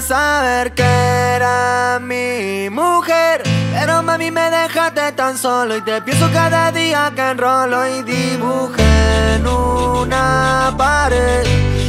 ver que era mi mujer. Pero mami me dejaste tan solo y te pienso cada día que enrolo y dibujé en una pared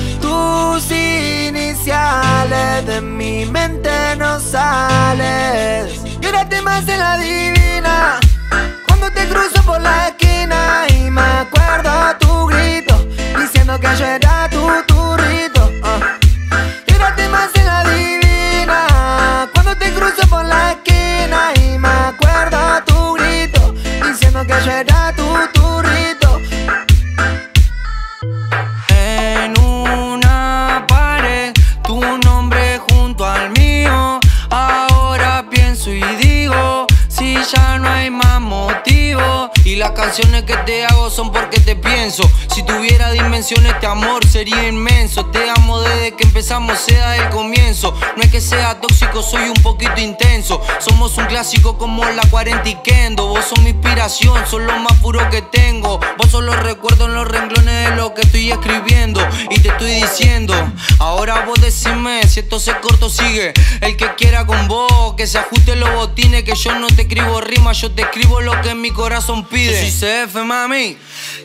las canciones que te hago son porque te pienso. Si tuviera dimensiones, este amor sería inmenso. Te amo desde que empezamos, sea del comienzo. No es que sea tóxico, soy un poquito intenso. Somos un clásico como la 40 y Kendo. Vos sos mi inspiración, sos lo más puro que tengo. Vos sos los recuerdos en los renglones de lo que estoy escribiendo. Y te estoy diciendo, ahora vos decime si esto se corto, sigue. El que quiera con vos, que se ajuste los botines. Que yo no te escribo rimas, yo te escribo lo que mi corazón pide. Yo soy CF, mami.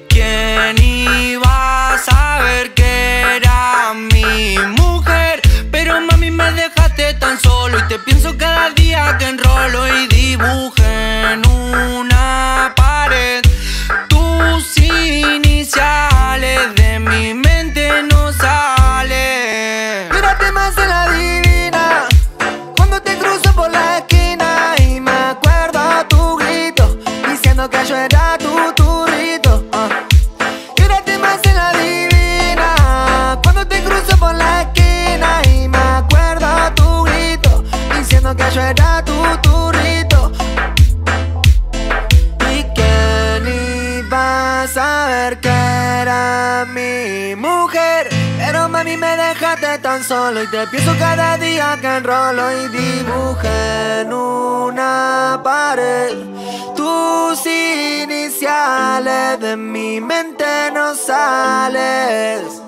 ¿Quién iba a saber que era mi saber que era mi mujer? Pero mami me dejaste tan solo y te pienso cada día que enrolo y dibujé en una pared tus iniciales de mi mente no sales.